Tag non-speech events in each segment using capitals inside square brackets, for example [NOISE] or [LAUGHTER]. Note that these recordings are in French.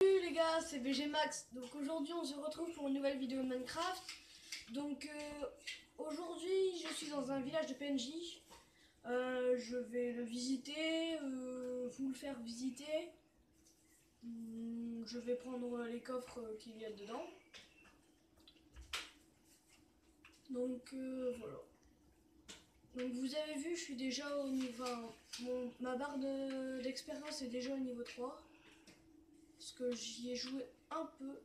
Salut les gars, c'est BG Max. Donc aujourd'hui on se retrouve pour une nouvelle vidéo Minecraft. Donc euh, aujourd'hui je suis dans un village de PNJ. Euh, je vais le visiter, euh, vous le faire visiter. Hum, Je vais prendre les coffres qu'il y a dedans. Donc voilà. Donc vous avez vu, je suis déjà au niveau... enfin, ma barre de- d'expérience est déjà au niveau 3. Parce que j'y ai joué un peu.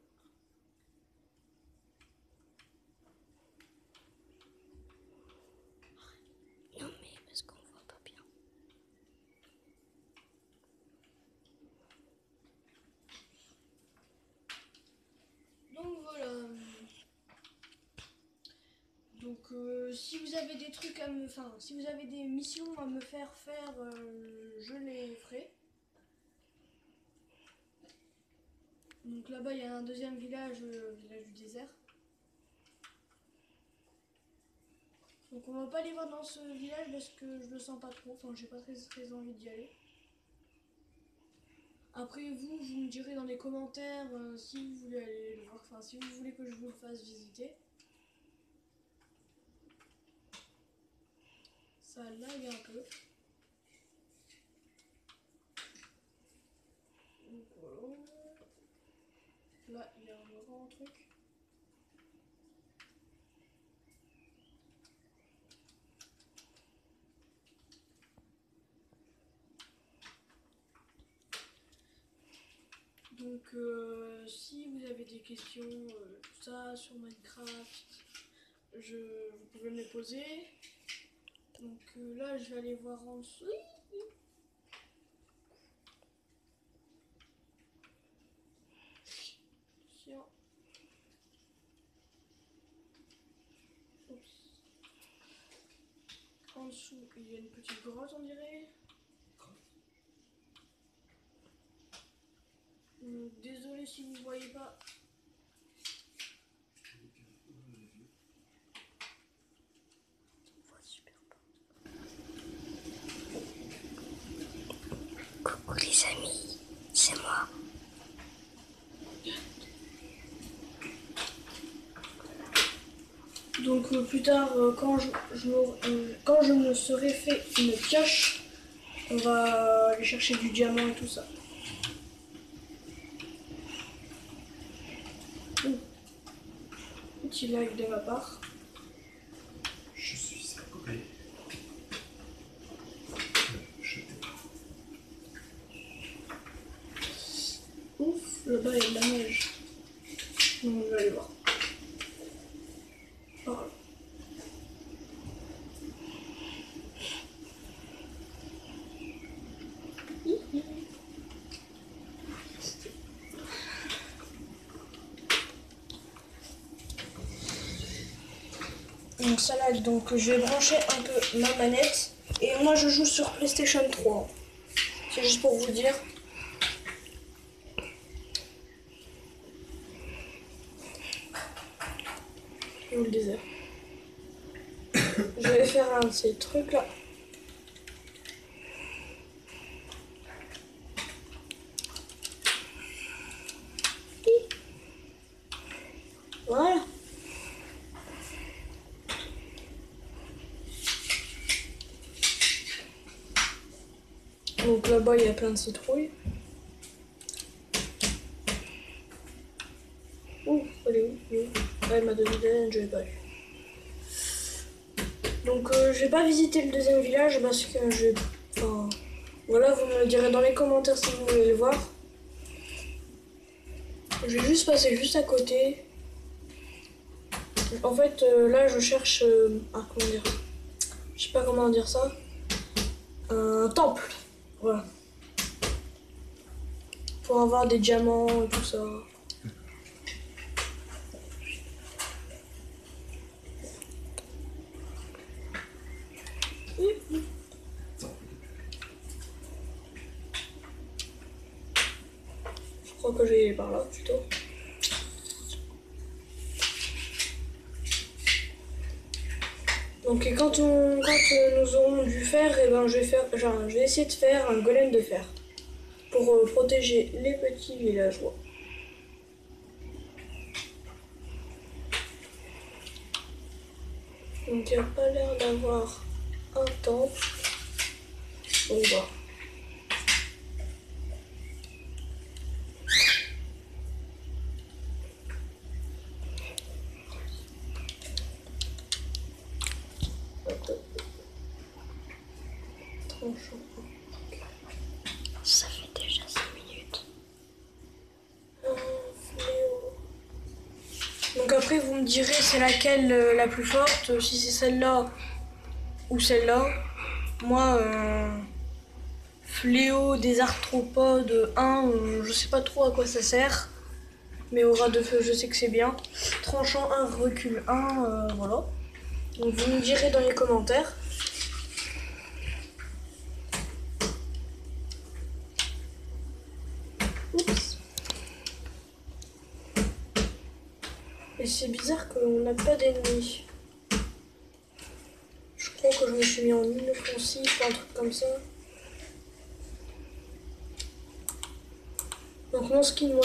Non mais parce qu'on voit pas bien. Donc voilà. Donc euh, si vous avez des trucs à me... Enfin, si vous avez des missions à me faire faire, euh, je les ferai. Donc là-bas, il y a un deuxième village, euh, village du désert. Donc on va pas aller voir dans ce village parce que je le sens pas trop. Enfin, j'ai pas très, très envie d'y aller. Après vous, vous me direz dans les commentaires euh, si vous voulez aller le voir, enfin si vous voulez que je vous le fasse visiter. Ça lag un peu. Donc voilà. Là, il y a un grand truc. Donc, euh, si vous avez des questions, euh, tout ça sur Minecraft, je, vous pouvez me les poser. Donc euh, là, je vais aller voir en. Il y a une petite grotte, on dirait? Hum, Désolé si vous voyez pas. On voit super pas. Coucou les amis, c'est moi. Plus tard, euh, quand, je, euh, quand je me serai fait une pioche, on va aller chercher du diamant et tout ça. Petit lag de ma part. Je suis coupé. Je t'ai pas. Ouf, là-bas il y a de la neige. Donc je vais aller voir. Lag, donc je vais brancher un peu ma manette. Et moi je joue sur PlayStation 3. C'est juste pour vous dire. Le [COUGHS] Je vais faire un de ces trucs là. Voilà. Donc là-bas il y a plein de citrouilles. Ouh, elle est où? Elle elle m'a donné de la je l'ai pas eu. Donc euh, je vais pas visiter le deuxième village parce que je... Enfin, voilà, vous me le direz dans les commentaires si vous voulez le voir. Je vais juste passer juste à côté. En fait, euh, là, je cherche... euh, ah, comment dire? Je sais pas comment dire ça. Un temple. Voilà. Pour avoir des diamants et tout ça. Je crois que aller par là plutôt. Donc et quand, on, quand nous aurons du fer, et ben, je, vais faire, genre, je vais essayer de faire un golem de fer. Pour euh, protéger les petits villageois. Donc il n'y a pas l'air d'avoir un temple. Donc voilà. Tranchant. Ça fait déjà 5 minutes. Un fléau. Donc après vous me direz c'est laquelle euh, la plus forte, euh, si c'est celle-là ou celle-là. Moi, euh, fléau des arthropodes 1, euh, je sais pas trop à quoi ça sert. Mais au ras de feu, je sais que c'est bien. Tranchant 1, recul 1, euh, voilà. Donc vous me direz dans les commentaires. Et c'est bizarre qu'on n'a pas d'ennemis. Je crois que je me suis mis en inoffensif ou un truc comme ça. Donc mon skin moi.